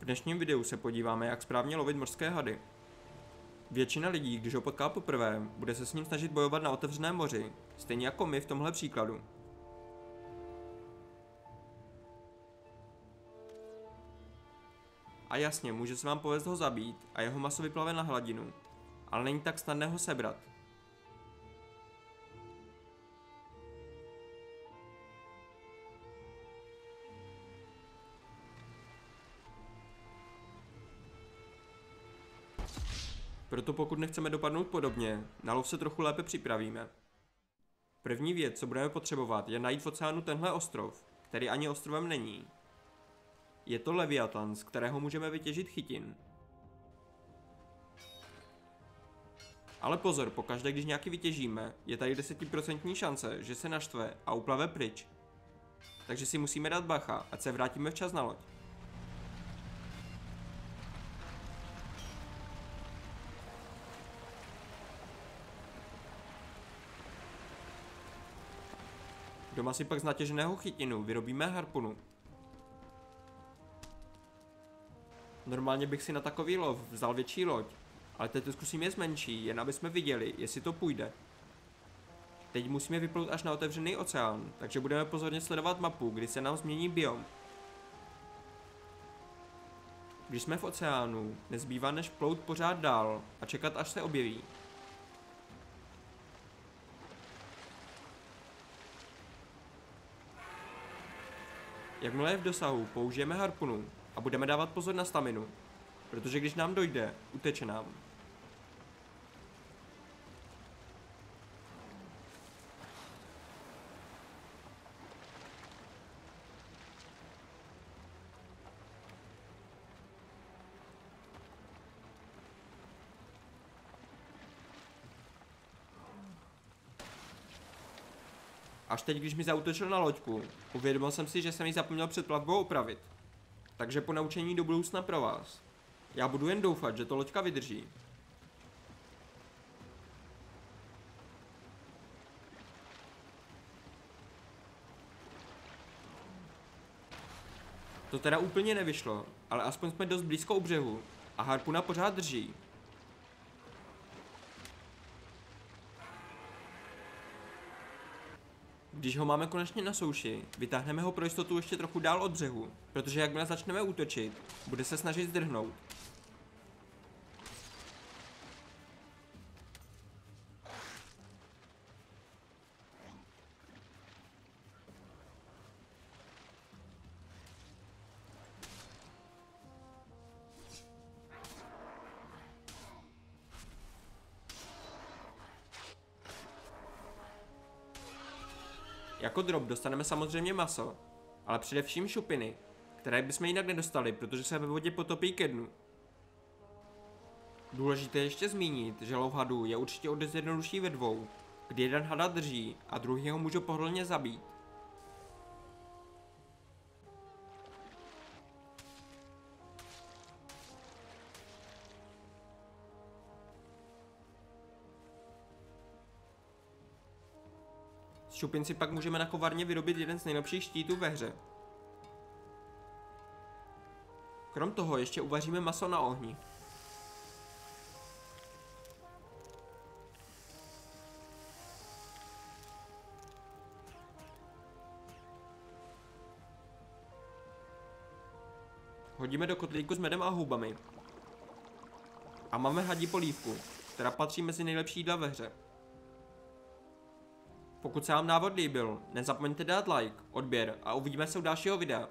V dnešním videu se podíváme, jak správně lovit mořské hady. Většina lidí, když ho potká poprvé, bude se s ním snažit bojovat na otevřeném moři, stejně jako my v tomhle příkladu. A jasně, může se vám povést ho zabít a jeho maso vyplave na hladinu, ale není tak snadné ho sebrat. Proto pokud nechceme dopadnout podobně, na lov se trochu lépe připravíme. První věc, co budeme potřebovat, je najít v oceánu tenhle ostrov, který ani ostrovem není. Je to Leviathan, z kterého můžeme vytěžit chytin. Ale pozor, pokaždé, když nějaký vytěžíme, je tady 10% šance, že se naštve a uplave pryč. Takže si musíme dát bacha, ať se vrátíme včas na loď. Doma si pak z natěženého chytinu vyrobíme harpunu. Normálně bych si na takový lov vzal větší loď, ale teď to zkusím je zmenší, jen aby jsme viděli, jestli to půjde. Teď musíme vyplout až na otevřený oceán, takže budeme pozorně sledovat mapu, kdy se nám změní biom. Když jsme v oceánu, nezbývá než plout pořád dál a čekat, až se objeví. Jakmile je v dosahu, použijeme harpunu a budeme dávat pozor na staminu, protože když nám dojde, uteče nám. Až teď, když mi zautočil na loďku, uvědomil jsem si, že jsem ji zapomněl před plavbou opravit. Takže po naučení do budoucna pro vás. Já budu jen doufat, že to loďka vydrží. To teda úplně nevyšlo, ale aspoň jsme dost blízko u břehu a harpuna pořád drží. Když ho máme konečně na souši, vytáhneme ho pro jistotu ještě trochu dál od břehu, protože jakmile začneme útočit, bude se snažit zdrhnout. Jako drop dostaneme samozřejmě maso, ale především šupiny, které bychom jinak nedostali, protože se ve vodě potopí ke dnu. Důležité je ještě zmínit, že lov hadů je určitě o jednodušší ve dvou, kdy jeden hada drží a druhý ho může pohodlně zabít. Z šupin si pak můžeme na kovarně vyrobit jeden z nejlepších štítů ve hře. Krom toho ještě uvaříme maso na ohni. Hodíme do kotlíku s medem a houbami. A máme hadí polívku, která patří mezi nejlepší jídla ve hře. Pokud se vám návod líbil, nezapomeňte dát like, odběr a uvidíme se u dalšího videa.